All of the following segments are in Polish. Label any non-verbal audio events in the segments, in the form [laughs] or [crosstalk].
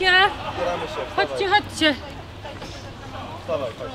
się. Chodźcie, chodźcie. Dawaj, chodź.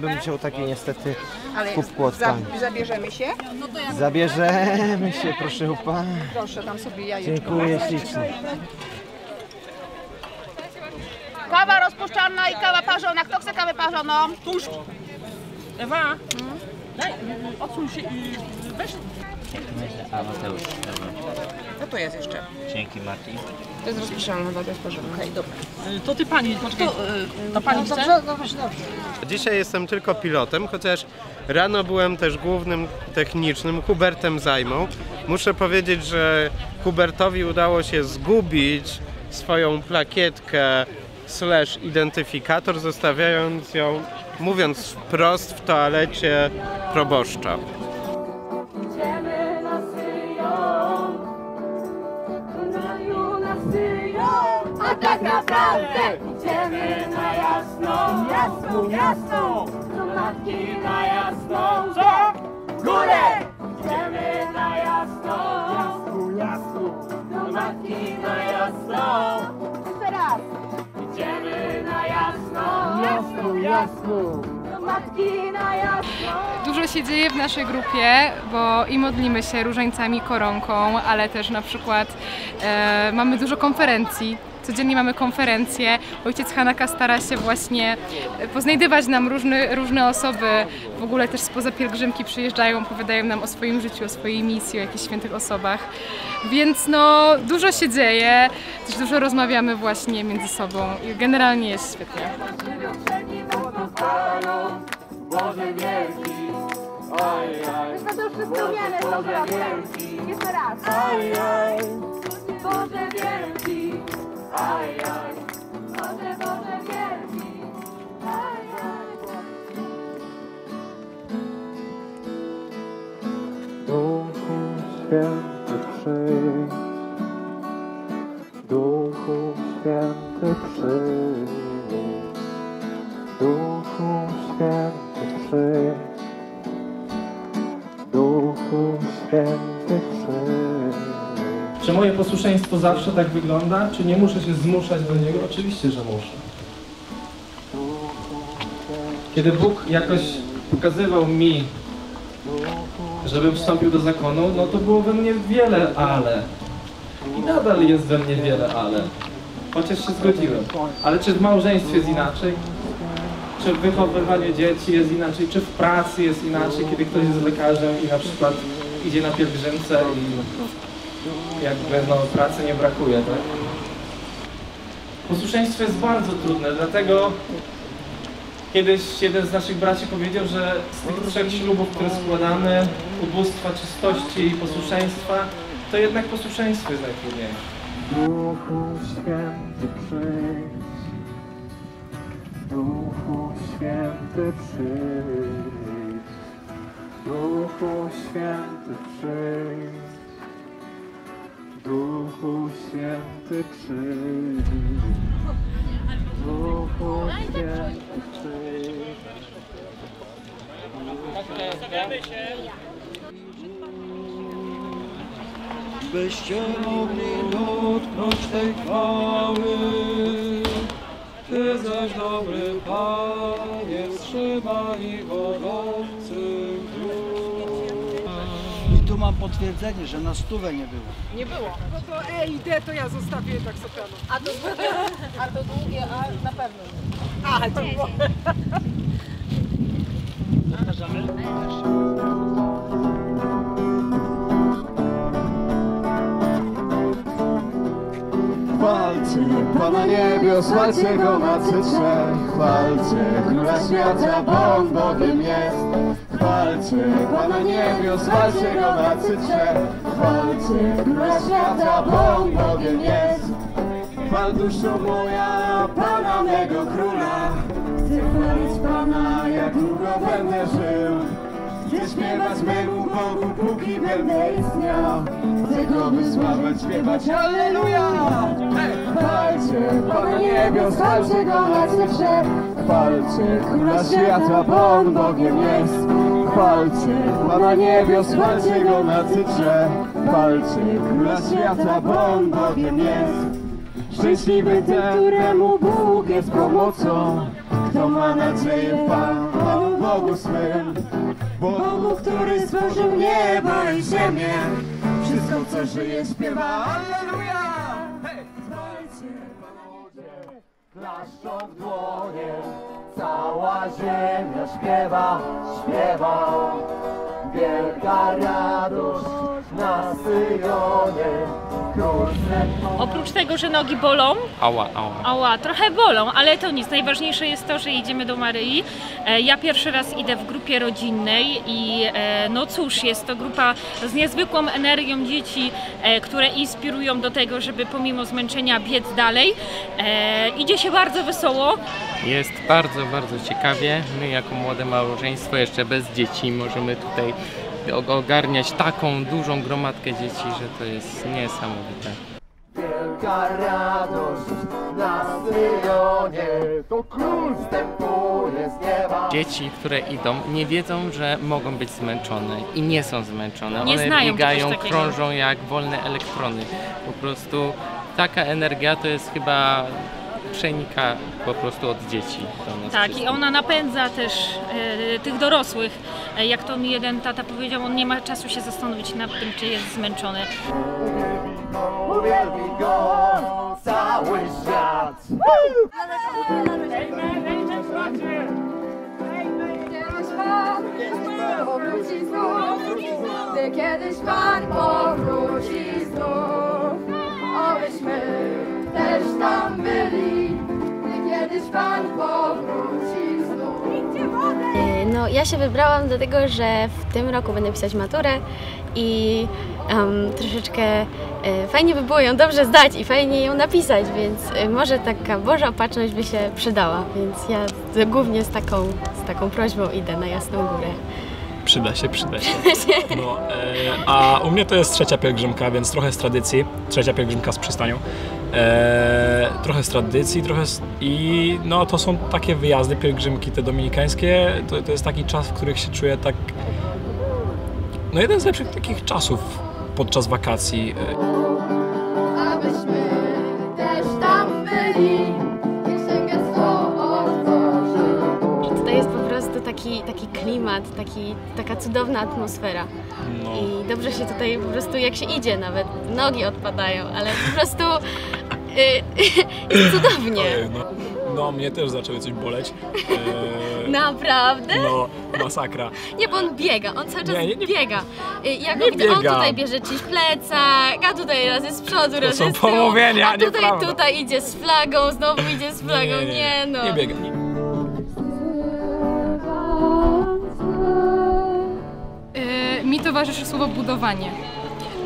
Bym chciał taki niestety kubku za, odpalić. zabierzemy się. Zabierzemy się, proszę pana. Proszę, tam sobie jajeczko. Dziękuję ślicznie. Kawa rozpuszczalna i kawa parzona. Kto chce kawę parzoną? Ewa, daj, odsuń się i weź. A Mateusz, dobra. Co to jest jeszcze? Dzięki Martin. To jest rozpuszczalna, to jest parzona. Okej, dobra. To ty pani, poczekaj. To pani chce? Dzisiaj jestem tylko pilotem, chociaż rano byłem też głównym technicznym, Hubertem Zajmą. Muszę powiedzieć, że Hubertowi udało się zgubić swoją plakietkę slash identyfikator, zostawiając ją, mówiąc wprost, w toalecie proboszcza. Naprawdę idziemy na jasną, jasną, jasną, do matki na jasną, co? Górę! Idziemy na jasną, jasną, jasną, do matki na jasną. Jeszcze raz. Idziemy na jasną, jasną, jasną, do matki na. Dużo się dzieje w naszej grupie, bo i modlimy się różańcami, koronką, ale też na przykład e, mamy dużo konferencji. Codziennie mamy konferencje. Ojciec Hanaka stara się właśnie e, poznajdywać nam różne, różne osoby. W ogóle też spoza pielgrzymki przyjeżdżają, opowiadają nam o swoim życiu, o swojej misji, o jakichś świętych osobach. Więc no, dużo się dzieje, też dużo rozmawiamy właśnie między sobą i generalnie jest świetnie. Myśmy to już wszyscy umiemy, Boże wielki. Jeszcze raz. Boże wielki. Boże, Boże wielki. Duchu Święty przyjdź, Duchu Duchu Święty przyjdź, Duchu Święty moje posłuszeństwo zawsze tak wygląda? Czy nie muszę się zmuszać do niego? Oczywiście, że muszę. Kiedy Bóg jakoś pokazywał mi, żebym wstąpił do zakonu, no to było we mnie wiele ale. I nadal jest we mnie wiele ale. Chociaż się zgodziłem. Ale czy w małżeństwie jest inaczej? Czy w wychowywaniu dzieci jest inaczej? Czy w pracy jest inaczej, kiedy ktoś jest lekarzem i na przykład idzie na pielgrzymce i jakby no pracy nie brakuje, tak? Posłuszeństwo jest bardzo trudne, dlatego kiedyś jeden z naszych braci powiedział, że z tych trzech ślubów, które składamy, ubóstwa, czystości i posłuszeństwa, to jednak posłuszeństwo jest najtrudniejsze. Duchu Święty przyjdź, Duchu Święty przyjdź, Duchu Święty przyjdź, Duchu Święty przyjdź, Duchu Święty przyjdź. byście mogli dotknąć tej chwały. Ty zaś dobry Panie, wstrzymaj gorący potwierdzenie, że na stówę nie było. Nie było. No to E i D to ja zostawię tak soprano. A to długie, a to długie, a na pewno nie. A, to było. Chwalcie Pana niebios, chwalcie Go Matce Trzech, chwalcie Króla Świata, bo On Bogiem jest. Chwalcie Pana niebios, chwalcie Go Matce Trzech, chwalcie Króla Świata, bo On Bogiem jest. Chwal duszo moja, Pana mego Króla, Chcę chwalić Pana, jak długo będę żył. Chcę śpiewać memu Bogu, póki będę istniał. Chcę Go wysławiać, śpiewać Alleluja! Chwalcie Pana niebios, chwalcie Go na cyfrze Chwalcie Króla Świata, bo On Bogiem jest Chwalcie Pana niebios, chwalcie Go na cyfrze Chwalcie Króla Świata, bo On Bogiem jest Szczęśliwy ten, któremu Bóg jest pomocą. Kto ma nadzieję w Pan, Panu Bogu swym. Bogu, który stworzył niebo i ziemię. Wszystko co żyje śpiewa. Alleluja! Klaszczą w dłonie Cała ziemia śpiewa, śpiewa. Wielka radość na Syjonie Oprócz tego, że nogi bolą, Ała, ała. ała, trochę bolą, ale to nic. Najważniejsze jest to, że idziemy do Maryi. E, Ja pierwszy raz idę w grupie rodzinnej i e, no cóż, jest to grupa z niezwykłą energią dzieci, e, które inspirują do tego, żeby pomimo zmęczenia biec dalej. Idzie się bardzo wesoło. Jest bardzo, bardzo ciekawie. My jako młode małżeństwo, jeszcze bez dzieci, możemy tutaj ogarniać taką dużą gromadkę dzieci, że to jest niesamowite. Wielka radość na Syjonie To król wstępuje z nieba Dzieci, które idą, nie wiedzą, że mogą być zmęczone i nie są zmęczone. Nie One znają biegają, krążą jak wolne elektrony. Po prostu taka energia to jest chyba przenika po prostu od dzieci do nas Tak, i wszystkich. ona napędza też e, tych dorosłych. E, Jak to mi jeden tata powiedział, on nie ma czasu się zastanowić nad tym, czy jest zmęczony. Uwielbi go cały świat Kiedyś Pan powróci znów, gdy kiedyś Pan powróci znów, obyśmy też tam byli, No, ja się wybrałam dlatego, że w tym roku będę pisać maturę i em, troszeczkę e, fajnie by było ją dobrze zdać i fajnie ją napisać, więc e, może taka Boża opatrzność by się przydała, więc ja z, głównie z taką, z taką prośbą idę na Jasną Górę. Przyda się, przyda [laughs] się. No, e, a u mnie to jest trzecia pielgrzymka, więc trochę z tradycji. Trzecia pielgrzymka z przystanią. E, trochę z tradycji, trochę z, i no to są takie wyjazdy, pielgrzymki te dominikańskie. To, to jest taki czas, w których się czuję tak. No jeden z lepszych takich czasów podczas wakacji. Abyśmy też tam byli, gdy księgę swą otworzył. I tutaj jest po prostu taki, taki klimat, taki, taka cudowna atmosfera. no, I dobrze się tutaj po prostu jak się idzie nawet, nogi odpadają, ale po prostu y, jest [laughs] cudownie. ojej, no, no, mnie też zaczęły coś boleć. E, Naprawdę? no, masakra. Nie, bo on biega, on cały czas Nie, nie, nie. biega. Y, Ja go Nie widzę, on biegam. tutaj bierze czyś plecak, a tutaj raz jest z przodu, raz są jest z tyłu, pomówienia, a tutaj, nieprawda. tutaj idzie z flagą, znowu idzie z flagą, nie, no. Nie biega. Y, mi towarzyszy słowo budowanie.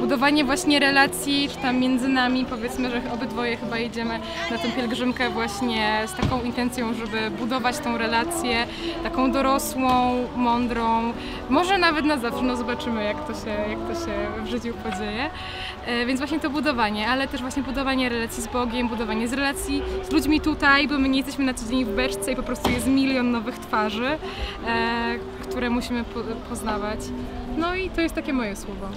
Budowanie właśnie relacji, czy tam między nami, powiedzmy, że obydwoje chyba jedziemy na tę pielgrzymkę właśnie z taką intencją, żeby budować tą relację, taką dorosłą, mądrą, może nawet na zawsze, no zobaczymy jak to się, jak to się w życiu podzieje. E, Więc właśnie to budowanie, ale też właśnie budowanie relacji z Bogiem, budowanie z relacji z ludźmi tutaj, bo my nie jesteśmy na co dzień w beczce i po prostu jest milion nowych twarzy, e, które musimy po, poznawać. No i to jest takie moje słowo.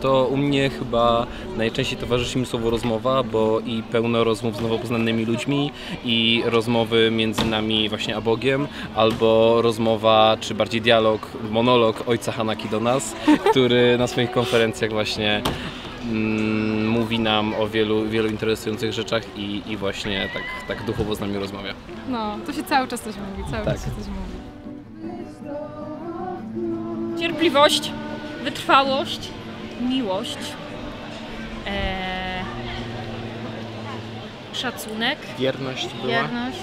To u mnie chyba najczęściej towarzyszy mi słowo rozmowa, bo i pełno rozmów z nowo poznanymi ludźmi i rozmowy między nami właśnie a Bogiem, albo rozmowa, czy bardziej dialog, monolog ojca Hanaki do nas, [laughs] który na swoich konferencjach właśnie mm, mówi nam o wielu, wielu interesujących rzeczach i, i właśnie tak, tak duchowo z nami rozmawia. No, to się cały czas coś mówi, cały Tak. czas się coś mówi. Cierpliwość, wytrwałość, miłość, e, szacunek, Wierność była. wierność.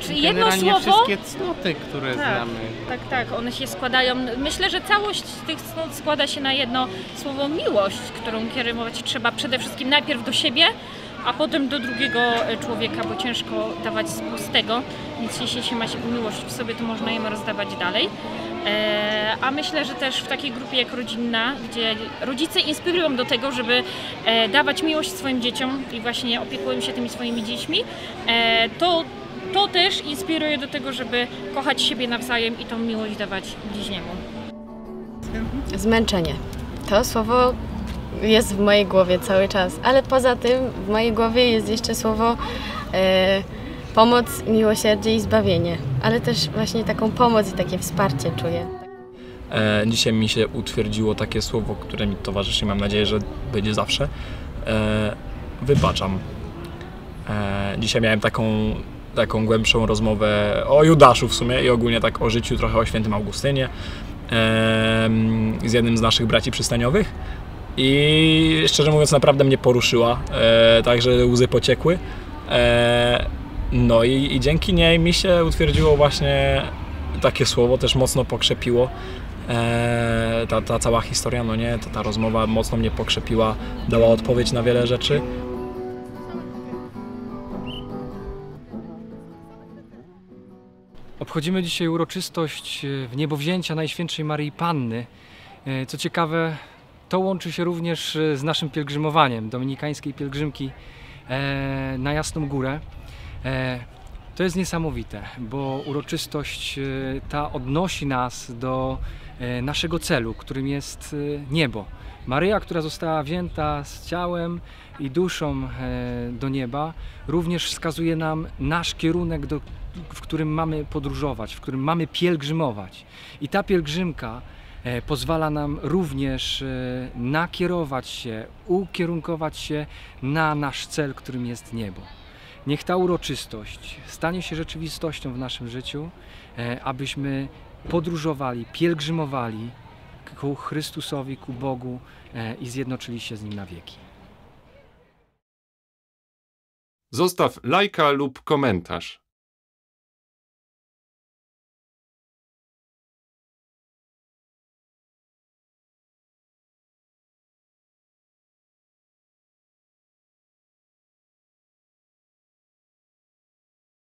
Czy jedno słowo? wszystkie cnoty, które tak, znamy. Tak, tak, one się składają. Myślę, że całość tych cnót składa się na jedno słowo miłość, którą kierować trzeba przede wszystkim najpierw do siebie, a potem do drugiego człowieka, bo ciężko dawać z pustego, więc jeśli się ma się miłość w sobie, to można ją rozdawać dalej. E, A myślę, że też w takiej grupie jak rodzinna, gdzie rodzice inspirują do tego, żeby e, dawać miłość swoim dzieciom i właśnie opiekują się tymi swoimi dziećmi, e, to, to też inspiruje do tego, żeby kochać siebie nawzajem i tą miłość dawać bliźniemu. Zmęczenie. To słowo jest w mojej głowie cały czas, ale poza tym w mojej głowie jest jeszcze słowo pomoc, miłosierdzie i zbawienie, ale też właśnie taką pomoc i takie wsparcie czuję. E, dzisiaj mi się utwierdziło takie słowo, które mi towarzyszy, mam nadzieję, że będzie zawsze. E, wybaczam. E, dzisiaj miałem taką, taką głębszą rozmowę o Judaszu w sumie i ogólnie tak o życiu, trochę o świętym Augustynie z jednym z naszych braci przystaniowych. I szczerze mówiąc, naprawdę mnie poruszyła, także łzy pociekły. No i, i dzięki niej mi się utwierdziło właśnie takie słowo, też mocno pokrzepiło. E, ta, ta cała historia, no nie, ta, ta rozmowa mocno mnie pokrzepiła, dała odpowiedź na wiele rzeczy. Obchodzimy dzisiaj uroczystość e, wniebowzięcia Najświętszej Maryi Panny. E, Co ciekawe, to łączy się również e, z naszym pielgrzymowaniem dominikańskiej pielgrzymki na Jasną Górę. E, To jest niesamowite, bo uroczystość e, ta odnosi nas do e, naszego celu, którym jest niebo. Maryja, która została wzięta z ciałem i duszą do nieba, również wskazuje nam nasz kierunek, do, w którym mamy podróżować, w którym mamy pielgrzymować. I ta pielgrzymka pozwala nam również nakierować się, ukierunkować się na nasz cel, którym jest niebo. Niech ta uroczystość stanie się rzeczywistością w naszym życiu, e, abyśmy podróżowali, pielgrzymowali ku Chrystusowi, ku Bogu e, i zjednoczyli się z Nim na wieki. Zostaw lajka lub komentarz.